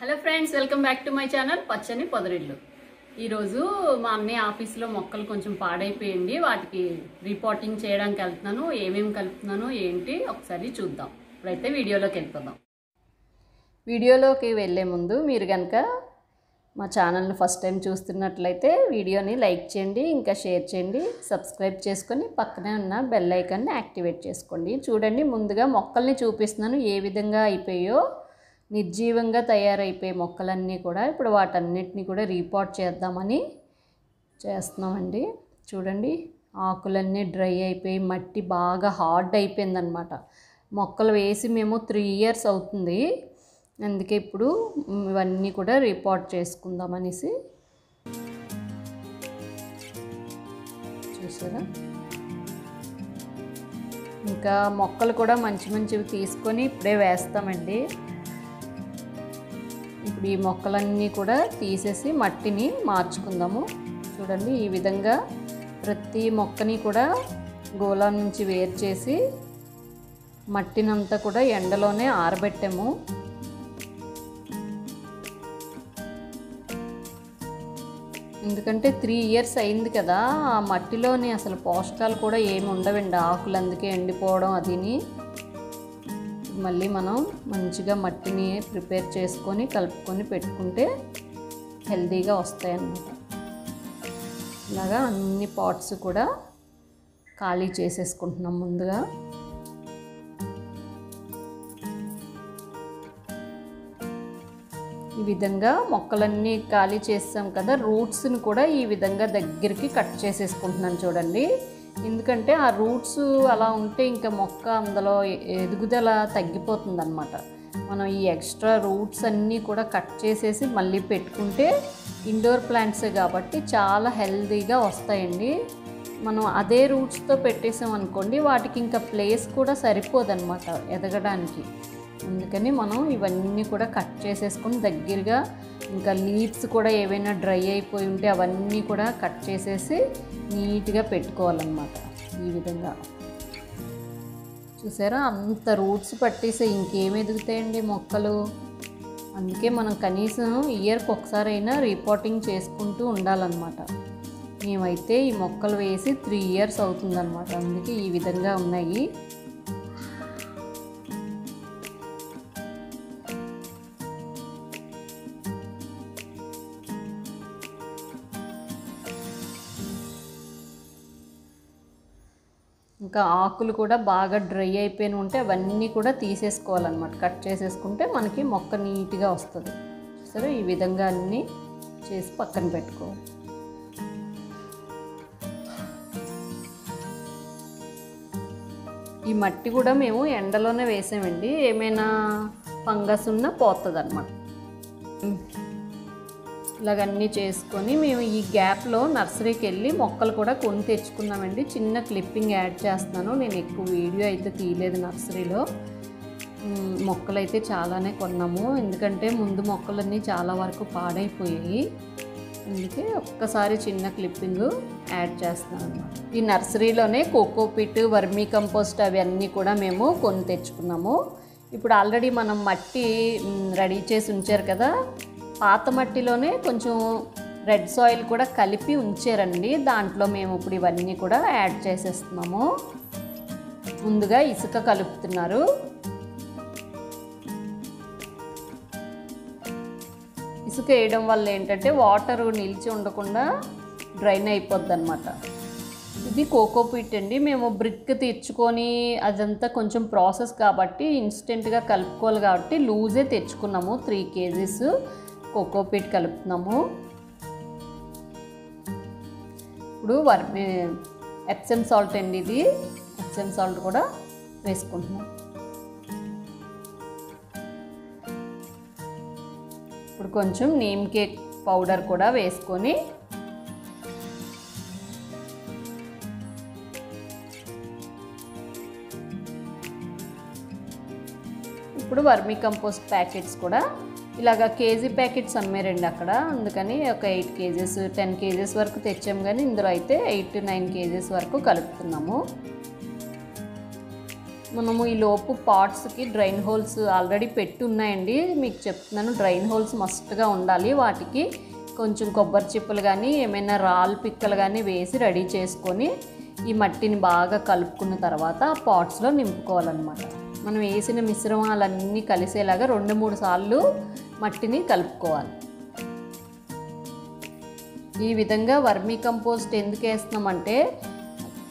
Hello friends welcome back to my channel పచ్చని పొదరిళ్ళు ఈరోజు మా అన్నయ్య ఆఫీస్లో మొక్కలు కొంచెం పాడైపోయింది. వాటికి రిపోర్టింగ్ చేయడానికి వెళ్తున్నాను. ఏమేమి కలుపుతున్నాను ఏంటి ఒకసారి చూద్దాం. ఇప్పుడైతే వీడియోలోకి వెళ్ళిపోదాం. వీడియోలోకి వెళ్ళే ముందు మీరు కనుక మా ఛానల్ని ఫస్ట్ టైం చూస్తున్నట్లయితే వీడియోని లైక్ చేయండి ఇంకా షేర్ చేయండి సబ్స్క్రైబ్ చేసుకొని పక్కనే ఉన్న బెల్ ఐకాన్ని యాక్టివేట్ చేసుకోండి. చూడండి ముందుగా మొక్కల్ని చూపిస్తున్నాను. ఏ విధంగా అయిపోయో నిర్జీవంగా తయారైపోయే మొక్కలన్నీ కూడా ఇప్పుడు వాటన్నిటిని కూడా రీపాట్ చేద్దామని చేస్తున్నామండి. చూడండి ఆకులన్నీ డ్రై అయిపోయి మట్టి బాగా హార్డ్ అయిపోయిందనమాట మొక్కలు వేసి మేము త్రీ ఇయర్స్ అవుతుంది. అందుకే ఇప్పుడు ఇవన్నీ కూడా రిపోర్ట్ చేసుకుందాం అనేసి చూసారా? ఇంకా మొక్కలు కూడా మంచి మంచివి తీసుకొని ఇప్పుడే వేస్తామండి. ఇప్పుడు ఈ మొక్కలన్నీ కూడా తీసేసి మట్టిని మార్చుకుందాము. చూడండి ఈ విధంగా ప్రతి మొక్కని కూడా గోళం నుంచి వేరు చేసి మట్టినంతా కూడా ఎండలోనే ఆరబెట్టాము. ఎందుకంటే త్రీ ఇయర్స్ అయింది కదా ఆ మట్టిలోని అసలు పోషకాలు కూడా ఏమి ఉండవండి. ఆకులు అందుకే ఎండిపోవడం అదిని మళ్ళీ మనం మంచిగా మట్టిని ప్రిపేర్ చేసుకొని కలుపుకొని పెట్టుకుంటే హెల్దీగా వస్తాయి అన్నమాట ఇలాగా అన్ని పాట్స్ కూడా ఖాళీ చేసేసుకుంటున్నాం ముందుగా. ఈ విధంగా మొక్కలన్నీ ఖాళీ చేస్తాం కదా రూట్స్ని కూడా ఈ విధంగా దగ్గరికి కట్ చేసేసుకుంటున్నాను చూడండి. ఎందుకంటే ఆ రూట్స్ అలా ఉంటే ఇంకా మొక్క అందులో ఎదుగుదల తగ్గిపోతుంది అనమాట మనం ఈ ఎక్స్ట్రా రూట్స్ అన్నీ కూడా కట్ చేసేసి మళ్ళీ పెట్టుకుంటే ఇండోర్ ప్లాంట్సే కాబట్టి చాలా హెల్దీగా వస్తాయండి. మనం అదే రూట్స్తో పెట్టేసాం అనుకోండి వాటికి ఇంకా ప్లేస్ కూడా సరిపోదన్నమాట ఎదగడానికి. అందుకని మనం ఇవన్నీ కూడా కట్ చేసేసుకుని దగ్గరగా ఇంకా లీవ్స్ కూడా ఏవైనా డ్రై అయిపోయి ఉంటే అవన్నీ కూడా కట్ చేసేసి నీట్గా పెట్టుకోవాలన్నమాట ఈ విధంగా. చూసారా? అంత రూట్స్ పట్టేసి ఇంకేం ఎదుగుతాయండి మొక్కలు? అందుకే మనం కనీసం ఇయర్కి ఒకసారి అయినా రిపోర్టింగ్ చేసుకుంటూ ఉండాలన్నమాట. మేమైతే ఈ మొక్కలు వేసి త్రీ ఇయర్స్ అవుతుందన్నమాట. అందుకే ఈ విధంగా ఉన్నాయి. ఇంకా ఆకులు కూడా బాగా డ్రై అయిపోయిన ఉంటే అవన్నీ కూడా తీసేసుకోవాలన్నమాట. కట్ చేసేసుకుంటే మనకి మొక్క నీట్గా వస్తుంది. సరే ఈ విధంగా అన్నీ చేసి పక్కన పెట్టుకోవాలి ఈ మట్టి కూడా మేము ఎండలోనే వేసామండి. ఏమైనా ఫంగస్ ఉన్నా పోతుంది అనమాట ఇలాగన్నీ చేసుకొని మేము ఈ గ్యాప్లో నర్సరీకి వెళ్ళి మొక్కలు కూడా కొని తెచ్చుకున్నామండి. చిన్న క్లిప్పింగ్ యాడ్ చేస్తున్నాను. నేను ఎక్కువ వీడియో అయితే తీయలేదు నర్సరీలో. మొక్కలు అయితే చాలానే కొన్నాము. ఎందుకంటే ముందు మొక్కలన్నీ చాలా వరకు పాడైపోయాయి. అందుకే ఒక్కసారి చిన్న క్లిప్పింగ్ యాడ్ చేస్తున్నాను అనమాట ఈ నర్సరీలోనే కోకోపిట్ వర్మీ కంపోస్ట్ అవన్నీ కూడా మేము కొని తెచ్చుకున్నాము. ఇప్పుడు ఆల్రెడీ మనం మట్టి రెడీ చేసి ఉంచారు కదా పాత మట్టిలోనే కొంచెం రెడ్ సాయిల్ కూడా కలిపి ఉంచారండి. దాంట్లో మేము ఇప్పుడు ఇవన్నీ కూడా యాడ్ చేసేస్తున్నాము. ముందుగా ఇసుక కలుపుతున్నారు. ఇసుక వేయడం వల్ల ఏంటంటే వాటర్ నిలిచి ఉండకుండా డ్రైన్ అయిపోద్ది అనమాట ఇది కోకో పీట్ అండి. మేము బ్రిక్ తెచ్చుకొని అదంతా కొంచెం ప్రాసెస్ కాబట్టి ఇన్స్టెంట్గా కలుపుకోవాలి కాబట్టి లూజే తెచ్చుకున్నాము త్రీ కేజీస్. కోకోపీట్ కలుపుతున్నాము. ఇప్పుడు వర్మి ఎప్సమ్ సాల్ట్ అండి ఇది. ఎప్సమ్ సాల్ట్ కూడా వేసుకుంటున్నాం. ఇప్పుడు కొంచెం నీమ్ కేక్ పౌడర్ కూడా వేసుకొని ఇప్పుడు వర్మీ కంపోస్ట్ ప్యాకెట్స్ కూడా ఇలాగ కేజీ ప్యాకెట్స్ అమ్మారండి అక్కడ. అందుకని ఒక ఎయిట్ కేజెస్ టెన్ కేజెస్ వరకు తెచ్చాము కానీ ఇందులో అయితే ఎయిట్ టు నైన్ కేజెస్ వరకు కలుపుతున్నాము. మనము ఈ లోపు పాట్స్కి డ్రైన్ హోల్స్ ఆల్రెడీ పెట్టి ఉన్నాయండి మీకు చెప్తున్నాను డ్రైన్ హోల్స్ మస్ట్గా ఉండాలి. వాటికి కొంచెం కొబ్బరి చిప్పలు కానీ ఏమైనా రాల్ పిక్కలు కానీ వేసి రెడీ చేసుకొని ఈ మట్టిని బాగా కలుపుకున్న తర్వాత ఆ పాట్స్లో నింపుకోవాలన్నమాట. మనం వేసిన మిశ్రమాలన్నీ కలిసేలాగా రెండు మూడు సార్లు మట్టిని కలుపుకోవాలి. ఈ విధంగా వర్మీ కంపోస్ట్ ఎందుకు వేస్తున్నామంటే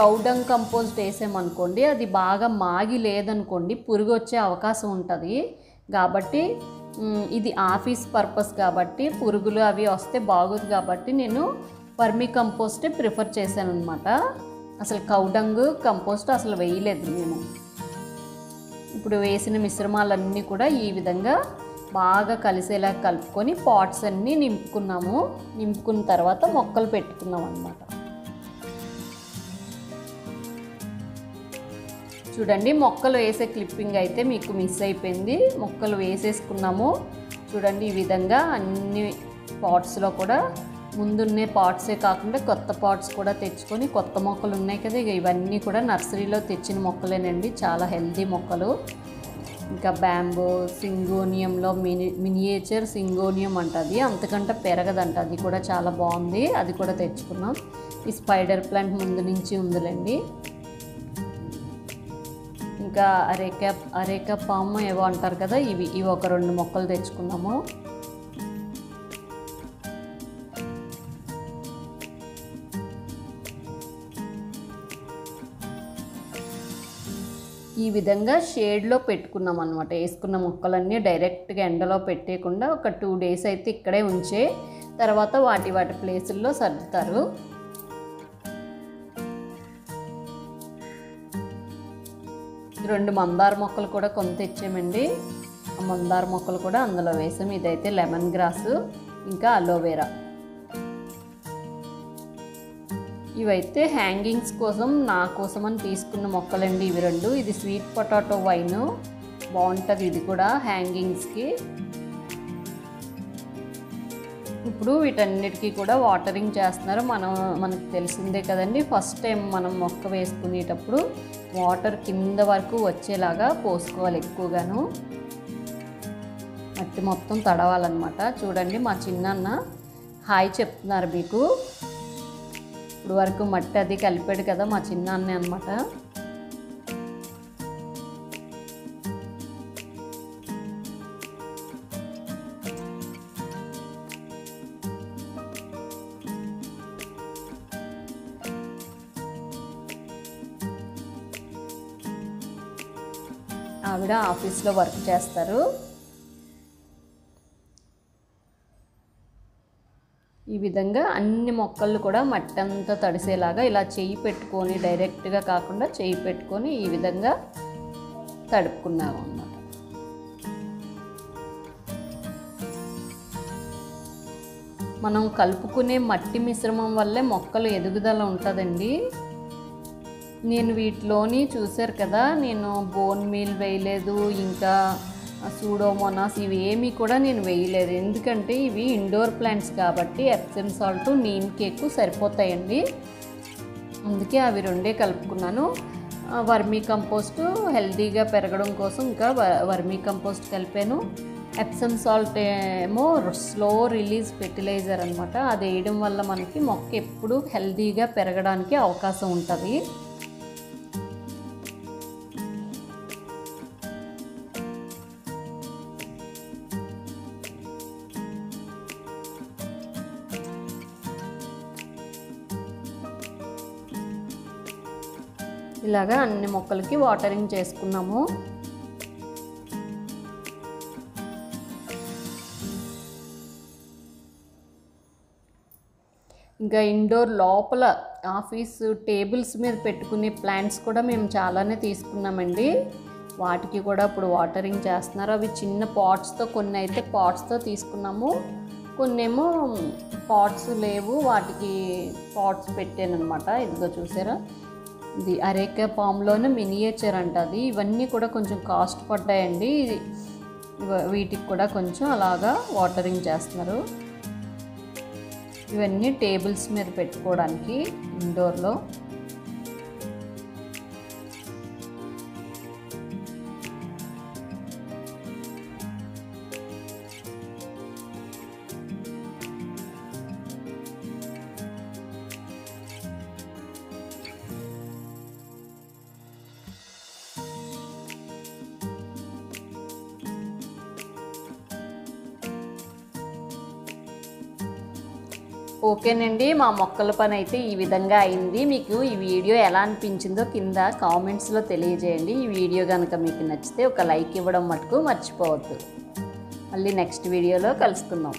కౌడంగ్ కంపోస్ట్ వేసామనుకోండి అది బాగా మాగి లేదనుకోండి పురుగు వచ్చే అవకాశం ఉంటుంది. కాబట్టి ఇది ఆఫీస్ పర్పస్ కాబట్టి పురుగులు అవి వస్తే బాగోదు కాబట్టి నేను వర్మీ కంపోస్టే ప్రిఫర్ చేశాను అనమాట అసలు కౌడంగ్ కంపోస్ట్ అసలు వేయలేదు మేము ఇప్పుడు వేసిన మిశ్రమాలన్నీ కూడా ఈ విధంగా బాగా కలిసేలా కలుపుకొని పాట్స్ అన్నీ నింపుకున్నాము. నింపుకున్న తర్వాత మొక్కలు పెట్టుకున్నాం అన్నమాట. చూడండి మొక్కలు వేసే క్లిప్పింగ్ అయితే మీకు మిస్ అయిపోయింది. మొక్కలు వేసేసుకున్నాము. చూడండి ఈ విధంగా అన్ని పాట్స్లో కూడా ముందున్నే పాట్సే కాకుండా కొత్త పాట్స్ కూడా తెచ్చుకొని కొత్త మొక్కలు ఉన్నాయి కదా ఇక ఇవన్నీ కూడా నర్సరీలో తెచ్చిన మొక్కలేనండి. చాలా హెల్దీ మొక్కలు. ఇంకా బ్యాంబో సింగోనియంలో మిని మినియేచర్ సింగోనియం అంటది. అంతకంటే పెరగదంట. అది కూడా చాలా బాగుంది. అది కూడా తెచ్చుకున్నాం. ఈ స్పైడర్ ప్లాంట్ ముందు నుంచి ఉందిలేండి. ఇంకా అరేకా అరేకా పాము ఏవో అంటారు కదా ఇవి ఇవి ఒక రెండు మొక్కలు తెచ్చుకున్నాము. ఈ విధంగా షేడ్లో పెట్టుకున్నాం అనమాట వేసుకున్న మొక్కలన్నీ డైరెక్ట్గా ఎండలో పెట్టేయకుండా ఒక టూ డేస్ అయితే ఇక్కడే ఉంచే తర్వాత వాటి వాటి ప్లేసుల్లో సర్దుతారు. రెండు మందార మొక్కలు కూడా కొంత తెచ్చామండి. మందార మొక్కలు కూడా అందులో వేసాం. ఇదైతే లెమన్ గ్రాస్ ఇంకా అలోవెరా. ఇవైతే హ్యాంగింగ్స్ కోసం నా కోసం అని తీసుకున్న మొక్కలండి ఇవి రెండు. ఇది స్వీట్ పొటాటో వైన్. బాగుంటుంది ఇది కూడా హ్యాంగింగ్స్కి. ఇప్పుడు వీటన్నిటికీ కూడా వాటరింగ్ చేస్తున్నారు. మనం మనకు తెలిసిందే కదండి ఫస్ట్ టైం మనం మొక్క వేసుకునేటప్పుడు వాటర్ కింద వరకు వచ్చేలాగా పోసుకోవాలి ఎక్కువగాను. మట్టి మొత్తం తడవాలన్నమాట. చూడండి మా చిన్నన్న హాయ్ చెప్తున్నారు మీకు. ఇప్పుడు వరకు మట్టి అది కలిపాడు కదా మా చిన్న అన్నయ్య అనమాట ఆవిడ ఆఫీస్లో వర్క్ చేస్తారు. ఈ విధంగా అన్ని మొక్కలు కూడా మట్టి అంతా తడిసేలాగా ఇలా చేయి పెట్టుకొని డైరెక్ట్గా కాకుండా చేయి పెట్టుకొని ఈ విధంగా తడుపుకున్నాము అన్నమాట. మనం కలుపుకునే మట్టి మిశ్రమం వల్లే మొక్కలు ఎదుగుదల ఉంటుందండి. నేను వీటిలోని చూశారు కదా నేను బోన్ మీల్ వేయలేదు ఇంకా సూడోమోనాస్ ఇవి ఏమీ కూడా నేను వేయలేదు. ఎందుకంటే ఇవి ఇండోర్ ప్లాంట్స్ కాబట్టి ఎప్సెమ్ సాల్ట్ నీమ్ కేక్ సరిపోతాయండి. అందుకే అవి రెండే కలుపుకున్నాను. వర్మీ కంపోస్ట్ హెల్తీగా పెరగడం కోసం ఇంకా వ- వర్మీ కంపోస్ట్ కలిపాను. ఎప్సమ్ సాల్ట్ ఏమో స్లో రిలీజ్ ఫెర్టిలైజర్ అనమాట అది వేయడం వల్ల మనకి మొక్క ఎప్పుడు హెల్తీగా పెరగడానికి అవకాశం ఉంటుంది. ఇలాగా అన్ని మొక్కలకి వాటరింగ్ చేసుకున్నాము. ఇంకా ఇండోర్ లోపల ఆఫీస్ టేబుల్స్ మీద పెట్టుకునే ప్లాంట్స్ కూడా మేము చాలానే తీసుకున్నామండి. వాటికి కూడా ఇప్పుడు వాటరింగ్ చేస్తున్నారు. అవి చిన్న పాట్స్తో కొన్ని అయితే పాట్స్తో తీసుకున్నాము. కొన్నేమో పాట్స్ లేవు. వాటికి పాట్స్ పెట్టాను అనమాట ఇదిగో చూసారా? ఇది అరేక పామ్లోనే మినియేచర్ అంట అది. ఇవన్నీ కూడా కొంచెం కాస్ట్ పడ్డాయండి. వీటికి కూడా కొంచెం అలాగా వాటరింగ్ చేస్తున్నారు. ఇవన్నీ టేబుల్స్ మీద పెట్టుకోవడానికి ఇండోర్లో. ఓకేనండి మా మొక్కల పని అయితే ఈ విధంగా అయింది. మీకు ఈ వీడియో ఎలా అనిపించిందో కింద కామెంట్స్లో తెలియజేయండి. ఈ వీడియో కనుక మీకు నచ్చితే ఒక లైక్ ఇవ్వడం మటుకు మర్చిపోవద్దు. మళ్ళీ నెక్స్ట్ వీడియోలో కలుసుకుందాం.